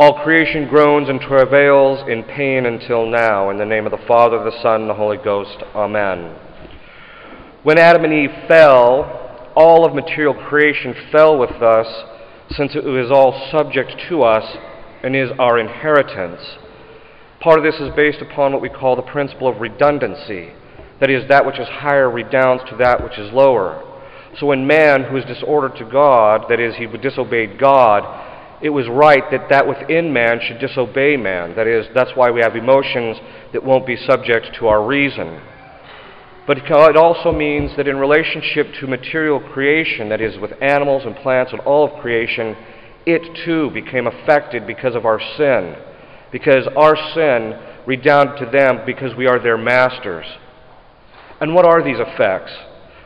All creation groans and travails in pain until now. In the name of the Father, the Son, and the Holy Ghost. Amen. When Adam and Eve fell, all of material creation fell with us, since it was all subject to us and is our inheritance. Part of this is based upon what we call the principle of redundancy. That is, that which is higher redounds to that which is lower. So when man, who is disordered to God, that is, he disobeyed God, it was right that that within man should disobey man. That is, that's why we have emotions that won't be subject to our reason. But it also means that in relationship to material creation, that is, with animals and plants and all of creation, it too became affected because of our sin. Because our sin redounded to them because we are their masters. And what are these effects?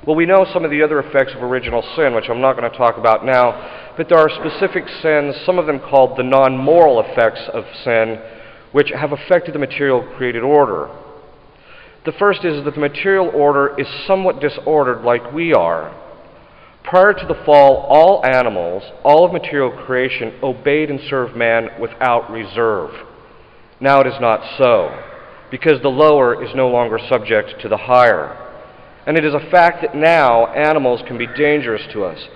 Well, we know some of the other effects of original sin, which I'm not going to talk about now, but there are specific sins, some of them called the non moral effects of sin, which have affected the material created order. The first is that the material order is somewhat disordered, like we are. Prior to the fall, all animals, all of material creation, obeyed and served man without reserve. Now it is not so, because the lower is no longer subject to the higher. And it is a fact that now animals can be dangerous to us.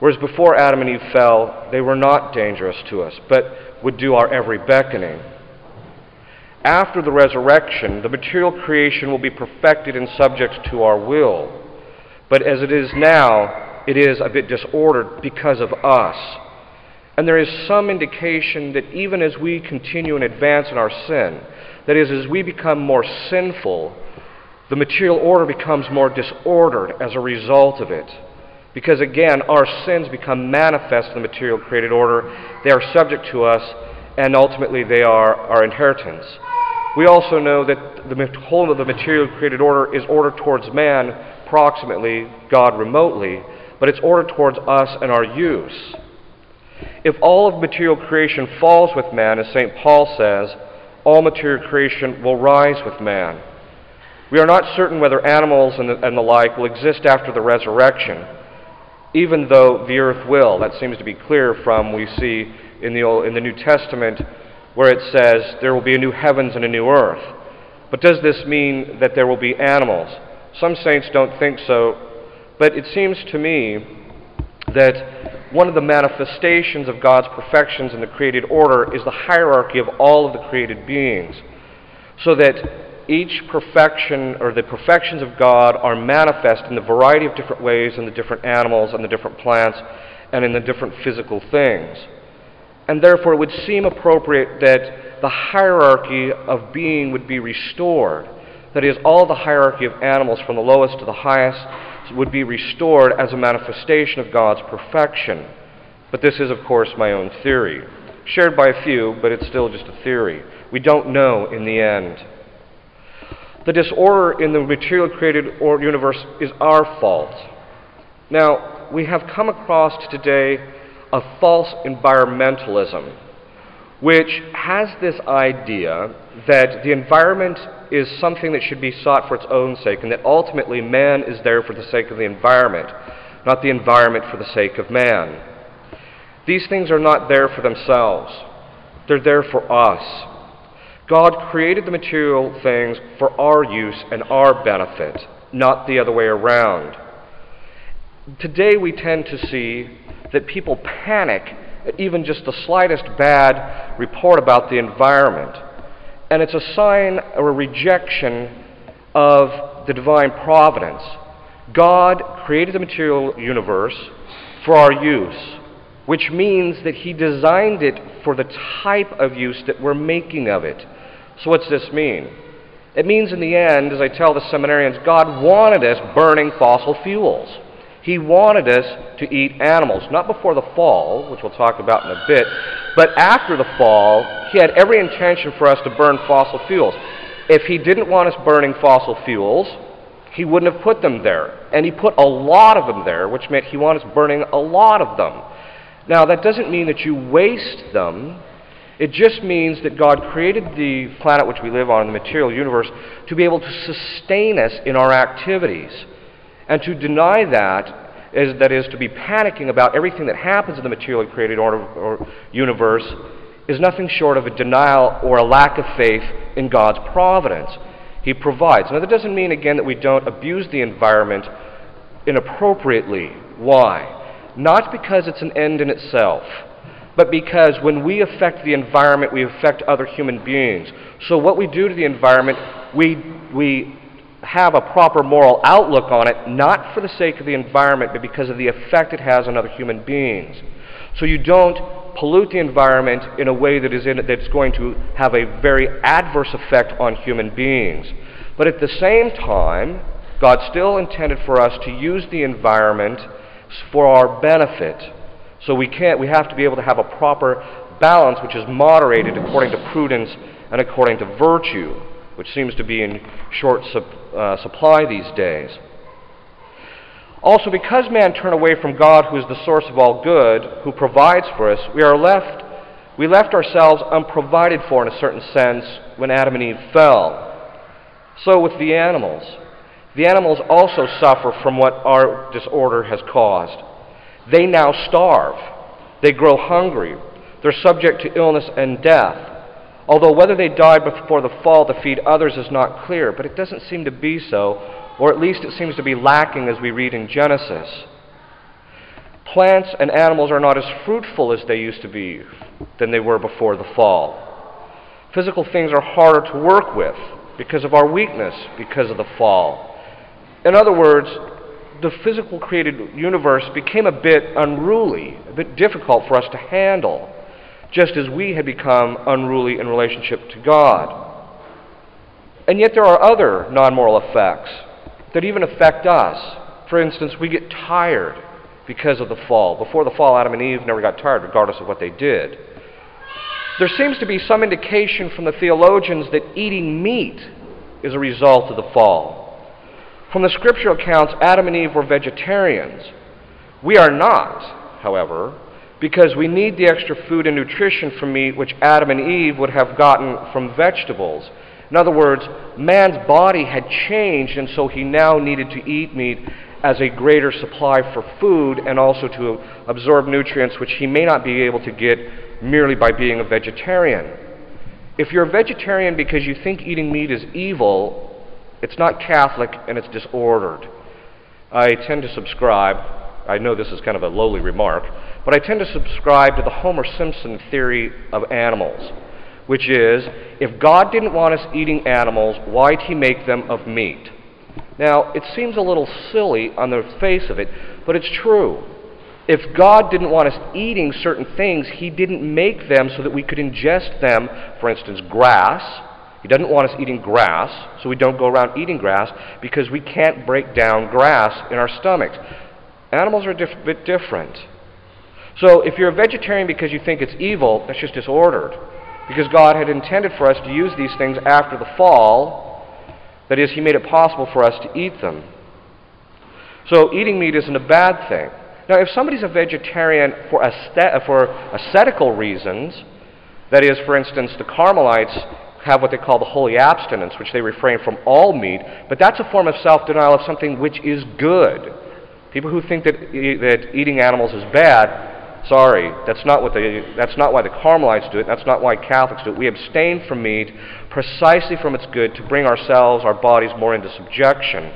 Whereas before Adam and Eve fell, they were not dangerous to us, but would do our every beckoning. After the resurrection, the material creation will be perfected and subject to our will. But as it is now, it is a bit disordered because of us. And there is some indication that even as we continue and advance in our sin, that is, as we become more sinful, the material order becomes more disordered as a result of it. Because again, our sins become manifest in the material created order. They are subject to us, and ultimately they are our inheritance. We also know that the whole of the material created order is ordered towards man, proximately, God remotely, but it's ordered towards us and our use. If all of material creation falls with man, as St. Paul says, all material creation will rise with man. We are not certain whether animals and the, and the like will exist after the resurrection, even though the earth will. That seems to be clear from we see in the, Old, in the New Testament where it says there will be a new heavens and a new earth. But does this mean that there will be animals? Some saints don't think so, but it seems to me that one of the manifestations of God's perfections in the created order is the hierarchy of all of the created beings. So that each perfection or the perfections of God are manifest in the variety of different ways in the different animals and the different plants and in the different physical things. And therefore, it would seem appropriate that the hierarchy of being would be restored. That is, all the hierarchy of animals from the lowest to the highest would be restored as a manifestation of God's perfection. But this is, of course, my own theory. Shared by a few, but it's still just a theory. We don't know in the end. The disorder in the material created or universe is our fault. Now, we have come across today a false environmentalism, which has this idea that the environment is something that should be sought for its own sake, and that ultimately man is there for the sake of the environment, not the environment for the sake of man. These things are not there for themselves, they're there for us. God created the material things for our use and our benefit, not the other way around. Today we tend to see that people panic at even just the slightest bad report about the environment. And it's a sign or a rejection of the divine providence. God created the material universe for our use, which means that He designed it for the type of use that we're making of it. So, what's this mean? It means, in the end, as I tell the seminarians, God wanted us burning fossil fuels. He wanted us to eat animals, not before the fall, which we'll talk about in a bit, but after the fall, He had every intention for us to burn fossil fuels. If He didn't want us burning fossil fuels, He wouldn't have put them there. And He put a lot of them there, which meant He wanted us burning a lot of them. Now, that doesn't mean that you waste them. It just means that God created the planet which we live on, the material universe, to be able to sustain us in our activities. And to deny that, is, that is, to be panicking about everything that happens in the materially created order, or universe, is nothing short of a denial or a lack of faith in God's providence. He provides. Now, that doesn't mean, again, that we don't abuse the environment inappropriately. Why? Not because it's an end in itself, but because when we affect the environment, we affect other human beings. So, what we do to the environment, we, we have a proper moral outlook on it, not for the sake of the environment, but because of the effect it has on other human beings. So you don't pollute the environment in a way that is in, that's going to have a very adverse effect on human beings. But at the same time, God still intended for us to use the environment for our benefit. So we can't we have to be able to have a proper balance which is moderated according to prudence and according to virtue, which seems to be in short su- uh, supply these days. Also, because man turned away from God, who is the source of all good, who provides for us, we are left, we left ourselves unprovided for in a certain sense when Adam and Eve fell. So with the animals. The animals also suffer from what our disorder has caused. They now starve. They grow hungry. They're subject to illness and death. Although whether they died before the fall to feed others is not clear, but it doesn't seem to be so or at least it seems to be lacking as we read in Genesis. Plants and animals are not as fruitful as they used to be than they were before the fall. Physical things are harder to work with because of our weakness, because of the fall. In other words, the physical created universe became a bit unruly, a bit difficult for us to handle, just as we had become unruly in relationship to God. And yet there are other non moral effects that even affect us. For instance, we get tired because of the fall. Before the fall, Adam and Eve never got tired, regardless of what they did. There seems to be some indication from the theologians that eating meat is a result of the fall. From the scriptural accounts, Adam and Eve were vegetarians. We are not, however, because we need the extra food and nutrition from meat which Adam and Eve would have gotten from vegetables. In other words, man's body had changed, and so he now needed to eat meat as a greater supply for food and also to absorb nutrients which he may not be able to get merely by being a vegetarian. If you're a vegetarian because you think eating meat is evil, it's not Catholic and it's disordered. I tend to subscribe, I know this is kind of a lowly remark, but I tend to subscribe to the Homer Simpson theory of animals which is if God didn't want us eating animals, why'd He make them of meat? Now, it seems a little silly on the face of it, but it's true. If God didn't want us eating certain things, He didn't make them so that we could ingest them. For instance, grass. He doesn't want us eating grass, so we don't go around eating grass because we can't break down grass in our stomachs. Animals are a diff- bit different. So if you're a vegetarian because you think it's evil, that's just disordered because God had intended for us to use these things after the fall. That is, He made it possible for us to eat them. So eating meat isn't a bad thing. Now, if somebody's a vegetarian for, aesthet- for ascetical reasons, that is, for instance, the Carmelites have what they call the holy abstinence, which they refrain from all meat, but that's a form of self denial of something which is good. People who think that, e- that eating animals is bad Sorry, that's not, what they, that's not why the Carmelites do it. That's not why Catholics do it. We abstain from meat precisely from its good to bring ourselves, our bodies, more into subjection.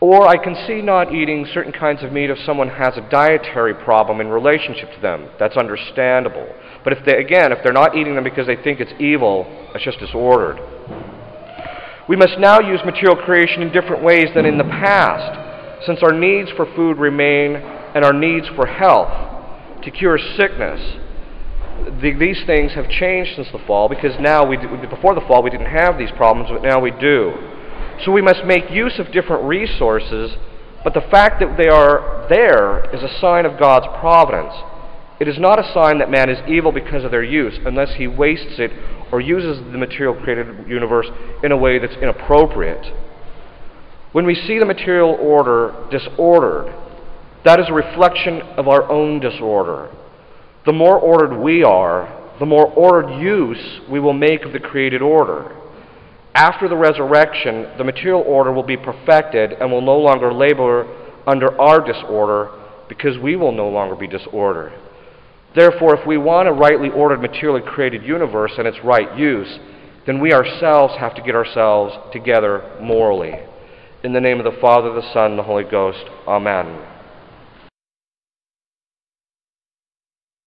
Or I can see not eating certain kinds of meat if someone has a dietary problem in relationship to them. That's understandable. But if they, again, if they're not eating them because they think it's evil, that's just disordered. We must now use material creation in different ways than in the past, since our needs for food remain and our needs for health, to cure sickness. The, these things have changed since the fall because now, we, before the fall, we didn't have these problems, but now we do. So we must make use of different resources, but the fact that they are there is a sign of God's providence. It is not a sign that man is evil because of their use, unless he wastes it or uses the material created universe in a way that's inappropriate. When we see the material order disordered, that is a reflection of our own disorder. The more ordered we are, the more ordered use we will make of the created order. After the resurrection, the material order will be perfected and will no longer labor under our disorder because we will no longer be disordered. Therefore, if we want a rightly ordered, materially created universe and its right use, then we ourselves have to get ourselves together morally. In the name of the Father, the Son, and the Holy Ghost, Amen.